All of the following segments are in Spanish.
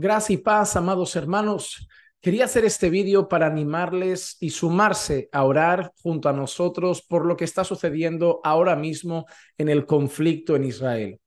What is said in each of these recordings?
Gracias y paz, amados hermanos. Quería hacer este vídeo para animarles y sumarse a orar junto a nosotros por lo que está sucediendo ahora mismo en el conflicto en Israel.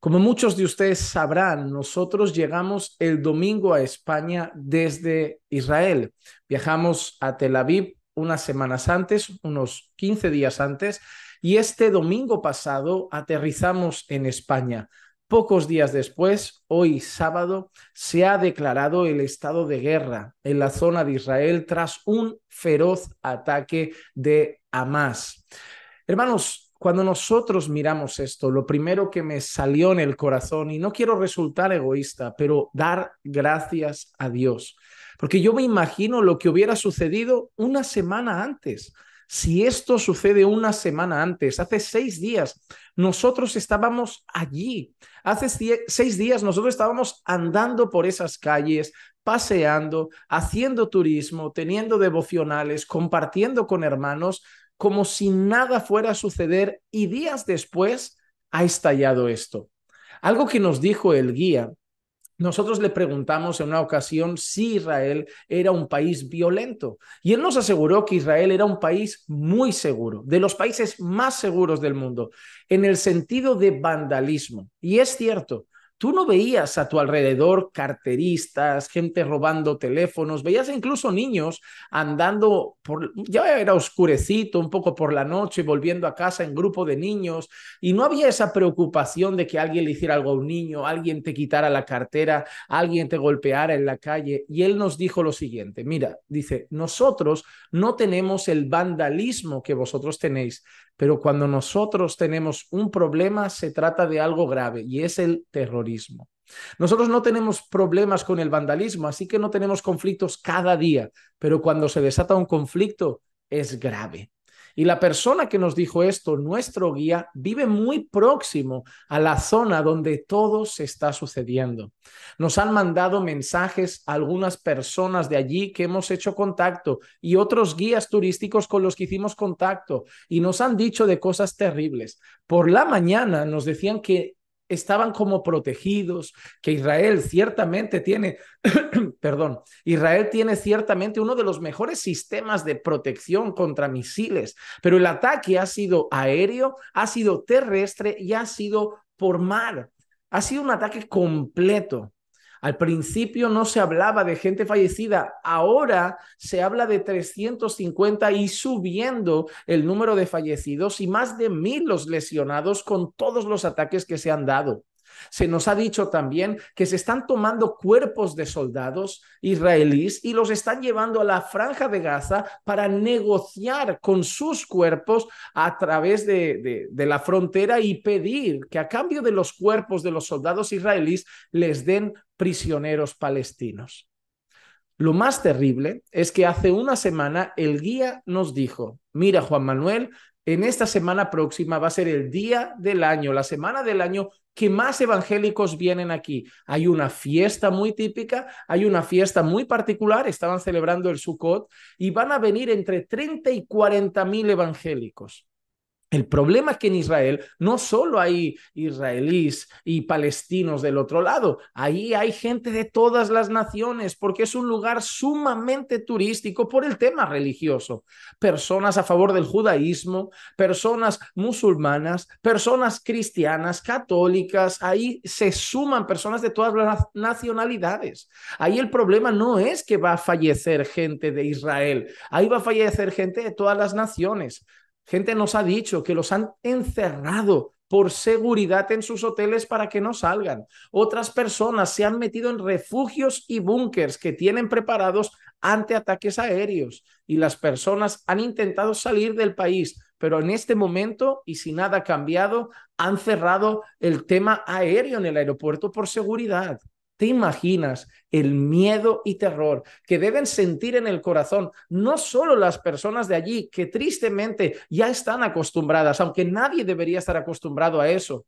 Como muchos de ustedes sabrán, nosotros llegamos el domingo a España desde Israel. Viajamos a Tel Aviv unas semanas antes, unos 15 días antes, y este domingo pasado aterrizamos en España. Pocos días después, hoy sábado, se ha declarado el estado de guerra en la zona de Israel tras un feroz ataque de Hamas. Hermanos, cuando nosotros miramos esto, lo primero que me salió en el corazón, y no quiero resultar egoísta, pero dar gracias a Dios, porque yo me imagino lo que hubiera sucedido una semana antes. Si esto sucede una semana antes, hace seis días, nosotros estábamos allí. Hace seis días nosotros estábamos andando por esas calles, paseando, haciendo turismo, teniendo devocionales, compartiendo con hermanos, como si nada fuera a suceder y días después ha estallado esto. Algo que nos dijo el guía nosotros le preguntamos en una ocasión si Israel era un país violento y él nos aseguró que Israel era un país muy seguro, de los países más seguros del mundo, en el sentido de vandalismo. Y es cierto, Tú no veías a tu alrededor carteristas, gente robando teléfonos, veías incluso niños andando por, ya era oscurecito un poco por la noche, volviendo a casa en grupo de niños, y no había esa preocupación de que alguien le hiciera algo a un niño, alguien te quitara la cartera, alguien te golpeara en la calle. Y él nos dijo lo siguiente, mira, dice, nosotros no tenemos el vandalismo que vosotros tenéis, pero cuando nosotros tenemos un problema, se trata de algo grave y es el terrorismo. Nosotros no tenemos problemas con el vandalismo, así que no tenemos conflictos cada día, pero cuando se desata un conflicto es grave. Y la persona que nos dijo esto, nuestro guía, vive muy próximo a la zona donde todo se está sucediendo. Nos han mandado mensajes a algunas personas de allí que hemos hecho contacto y otros guías turísticos con los que hicimos contacto y nos han dicho de cosas terribles. Por la mañana nos decían que estaban como protegidos, que Israel ciertamente tiene, perdón, Israel tiene ciertamente uno de los mejores sistemas de protección contra misiles, pero el ataque ha sido aéreo, ha sido terrestre y ha sido por mar. Ha sido un ataque completo. Al principio no se hablaba de gente fallecida, ahora se habla de 350 y subiendo el número de fallecidos y más de mil los lesionados con todos los ataques que se han dado. Se nos ha dicho también que se están tomando cuerpos de soldados israelíes y los están llevando a la franja de Gaza para negociar con sus cuerpos a través de, de, la frontera y pedir que a cambio de los cuerpos de los soldados israelíes les den prisioneros palestinos. Lo más terrible es que hace una semana el guía nos dijo, mira Juan Manuel, en esta semana próxima va a ser el día del año, la semana del año que más evangélicos vienen aquí. Hay una fiesta muy típica, hay una fiesta muy particular, estaban celebrando el Sukkot y van a venir entre 30 y 40 mil evangélicos. El problema es que en Israel no solo hay israelíes y palestinos del otro lado, ahí hay gente de todas las naciones porque es un lugar sumamente turístico por el tema religioso. Personas a favor del judaísmo, personas musulmanas, personas cristianas, católicas, ahí se suman personas de todas las nacionalidades. Ahí el problema no es que va a fallecer gente de Israel, ahí va a fallecer gente de todas las naciones. Gente nos ha dicho que los han encerrado por seguridad en sus hoteles para que no salgan. Otras personas se han metido en refugios y búnkers que tienen preparados ante ataques aéreos y las personas han intentado salir del país, pero en este momento y si nada ha cambiado, han cerrado el tema aéreo en el aeropuerto por seguridad. ¿Te imaginas el miedo y terror que deben sentir en el corazón no solo las personas de allí, que tristemente ya están acostumbradas, aunque nadie debería estar acostumbrado a eso,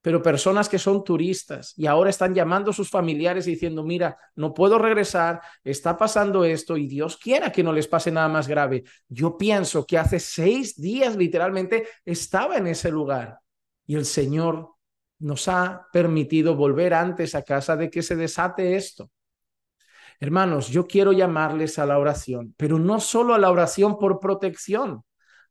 pero personas que son turistas y ahora están llamando a sus familiares diciendo, mira, no puedo regresar, está pasando esto y Dios quiera que no les pase nada más grave. Yo pienso que hace seis días literalmente estaba en ese lugar y el Señor nos ha permitido volver antes a casa de que se desate esto. Hermanos, yo quiero llamarles a la oración, pero no solo a la oración por protección.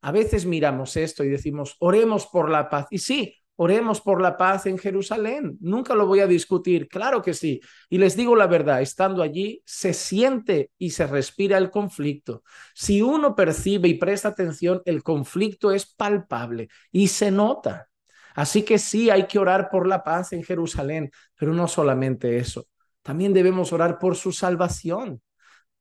A veces miramos esto y decimos, oremos por la paz. Y sí, Oremos por la paz en Jerusalén. Nunca lo voy a discutir, claro que sí. Y les digo la verdad, estando allí se siente y se respira el conflicto. Si uno percibe y presta atención, el conflicto es palpable y se nota. Así que sí, hay que orar por la paz en Jerusalén, pero no solamente eso. También debemos orar por su salvación.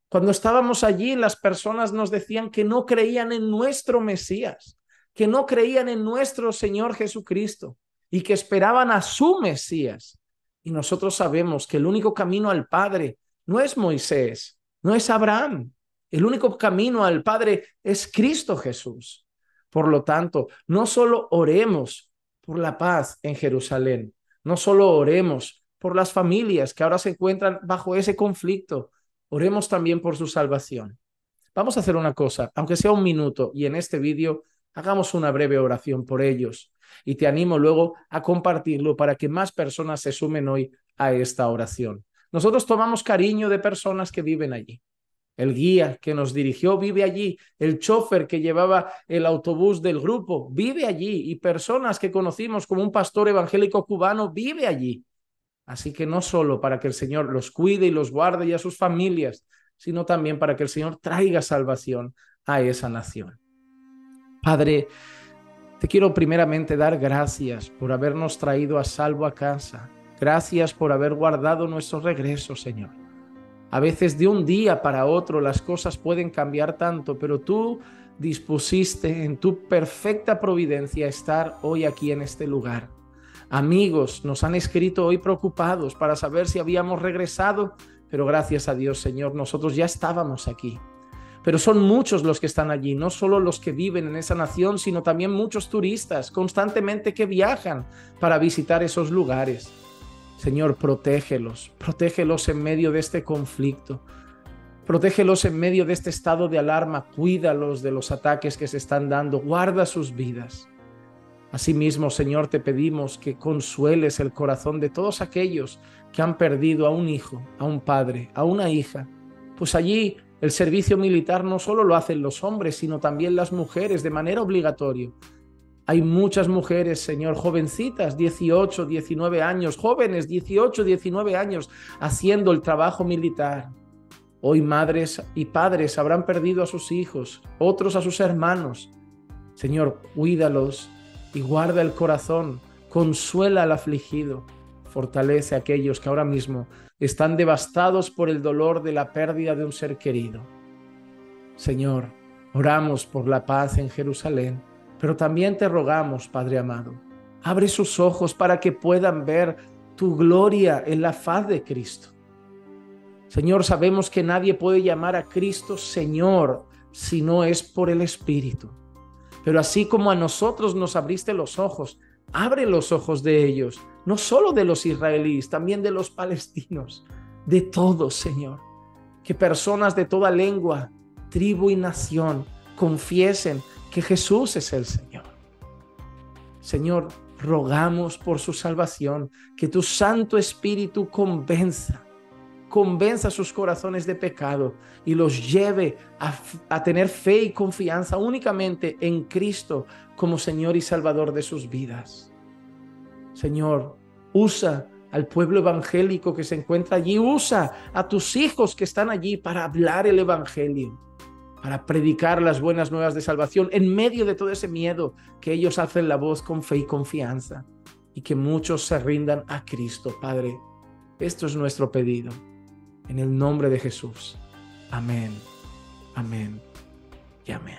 Cuando estábamos allí, las personas nos decían que no creían en nuestro Mesías que no creían en nuestro Señor Jesucristo y que esperaban a su Mesías. Y nosotros sabemos que el único camino al Padre no es Moisés, no es Abraham. El único camino al Padre es Cristo Jesús. Por lo tanto, no solo oremos por la paz en Jerusalén, no solo oremos por las familias que ahora se encuentran bajo ese conflicto, oremos también por su salvación. Vamos a hacer una cosa, aunque sea un minuto, y en este vídeo Hagamos una breve oración por ellos y te animo luego a compartirlo para que más personas se sumen hoy a esta oración. Nosotros tomamos cariño de personas que viven allí. El guía que nos dirigió vive allí, el chofer que llevaba el autobús del grupo vive allí y personas que conocimos como un pastor evangélico cubano vive allí. Así que no solo para que el Señor los cuide y los guarde y a sus familias, sino también para que el Señor traiga salvación a esa nación. Padre, te quiero primeramente dar gracias por habernos traído a salvo a casa. Gracias por haber guardado nuestro regreso, Señor. A veces de un día para otro las cosas pueden cambiar tanto, pero tú dispusiste en tu perfecta providencia estar hoy aquí en este lugar. Amigos nos han escrito hoy preocupados para saber si habíamos regresado, pero gracias a Dios, Señor, nosotros ya estábamos aquí pero son muchos los que están allí, no solo los que viven en esa nación, sino también muchos turistas constantemente que viajan para visitar esos lugares. Señor, protégelos, protégelos en medio de este conflicto, protégelos en medio de este estado de alarma, cuídalos de los ataques que se están dando, guarda sus vidas. Asimismo, Señor, te pedimos que consueles el corazón de todos aquellos que han perdido a un hijo, a un padre, a una hija, pues allí el servicio militar no solo lo hacen los hombres, sino también las mujeres de manera obligatoria. Hay muchas mujeres, Señor, jovencitas, 18, 19 años, jóvenes, 18, 19 años, haciendo el trabajo militar. Hoy madres y padres habrán perdido a sus hijos, otros a sus hermanos. Señor, cuídalos y guarda el corazón, consuela al afligido, fortalece a aquellos que ahora mismo están devastados por el dolor de la pérdida de un ser querido. Señor, oramos por la paz en Jerusalén, pero también te rogamos, Padre amado, abre sus ojos para que puedan ver tu gloria en la faz de Cristo. Señor, sabemos que nadie puede llamar a Cristo Señor si no es por el Espíritu. Pero así como a nosotros nos abriste los ojos, abre los ojos de ellos no solo de los israelíes, también de los palestinos, de todos, Señor. Que personas de toda lengua, tribu y nación confiesen que Jesús es el Señor. Señor, rogamos por su salvación, que tu Santo Espíritu convenza, convenza sus corazones de pecado y los lleve a, a, tener fe y confianza únicamente en Cristo como Señor y Salvador de sus vidas. Señor, usa al pueblo evangélico que se encuentra allí, usa a tus hijos que están allí para hablar el Evangelio, para predicar las buenas nuevas de salvación en medio de todo ese miedo, que ellos hacen la voz con fe y confianza y que muchos se rindan a Cristo, Padre. Esto es nuestro pedido. En el nombre de Jesús. Amén. Amén. Y amén.